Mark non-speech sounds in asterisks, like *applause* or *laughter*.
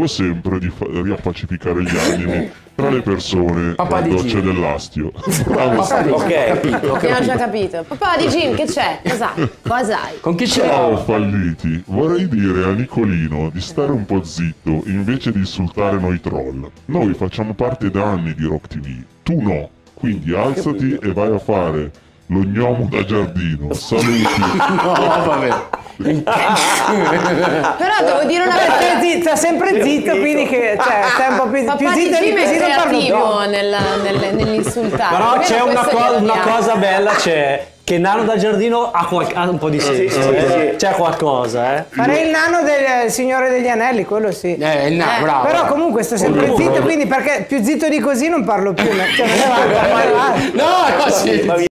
cerco sempre di fa- riappacificare gli animi tra le persone Papà quando c'è dell'astio. *laughs* Bravo. Ok, Abbiamo già capito. Papà di Jim, che c'è? Cos'hai? Cos'hai? Con chi c'è? Ciao falliti, vorrei dire a Nicolino di stare un po' zitto invece di insultare noi troll. Noi facciamo parte da anni di Rock TV, tu no, quindi alzati e vai a fare lo gnomo da giardino. Saluti. *laughs* No, vabbè. *laughs* Però devo dire una cosa. zitto, sta sempre zitto, quindi che, cioè, stai un po' più, più Papà zitto di così non parlo creativo più. nel- nel- nell'insultare. Però c'è una, co- una cosa bella, c'è che Nano da Giardino ha, qual- ha un po' di senso. eh. C'è qualcosa, eh. Farei il nano del Signore degli Anelli, quello sì. Eh, no, Eh, bravo. Però comunque sto sempre zitto, quindi perché più zitto di così non parlo più. Cioè, non va. *laughs* No, no, sì.